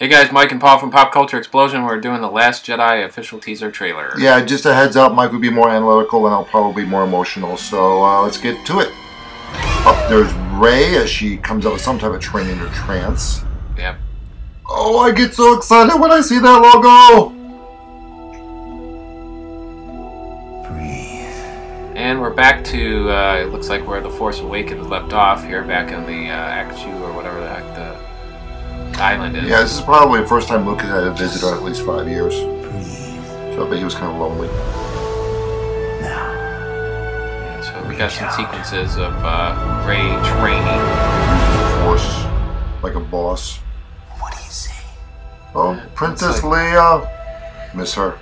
Hey guys, Mike and Paul from Pop Culture Explosion. We're doing the Last Jedi official teaser trailer. Yeah, just a heads up, Mike will be more analytical and I'll probably be more emotional. So uh, let's get to it. Up there's Rey as she comes out of some type of training or trance. Yep. Oh, I get so excited when I see that logo. And we're back to, uh, it looks like where The Force Awakens left off here, back in the uh, Ahch-To or whatever the heck the island is. Yeah, this is probably the first time Luke has had a visitor in at least five years. So I bet he was kind of lonely. And so we got some sequences of uh, Rey training. Force, like a boss. What do you say? Oh, Princess like- Leia. Miss her.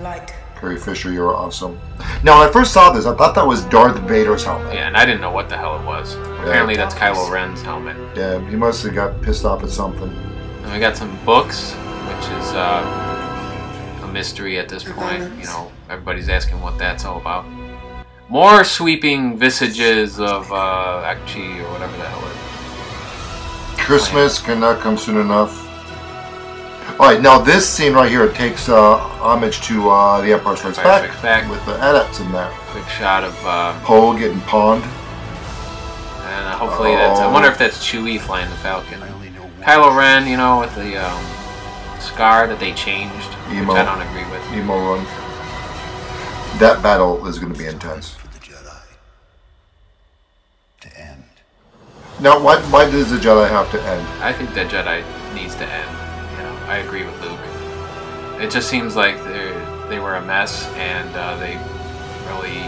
Like, Carrie Fisher, you're awesome. Now, when I first saw this, I thought that was Darth Vader's helmet. Yeah, and I didn't know what the hell it was. Apparently that's Kylo Ren's helmet. Yeah, he must have got pissed off at something. And we got some books, which is uh, a mystery at this point. You know, everybody's asking what that's all about. More sweeping visages of uh, Ahch-To or whatever the hell it is. Christmas cannot come soon enough. All right, now this scene right here takes uh, homage to uh, The Empire Strikes Empire Back, Strikes Back. with the adepts in there. Quick shot of, uh, Poe getting pawned. and uh, hopefully that's. I wonder if that's Chewie flying the Falcon. Kylo Ren, you know, with the um, scar that they changed, Emo. which I don't agree with. Emo run. That battle is going to be intense. for the Jedi to end. Now, why, why does the Jedi have to end? I think the Jedi needs to end. I agree with Luke. It just seems like they they were a mess, and uh, they really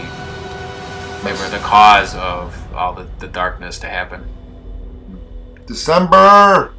they were the cause of all the, the darkness to happen. December!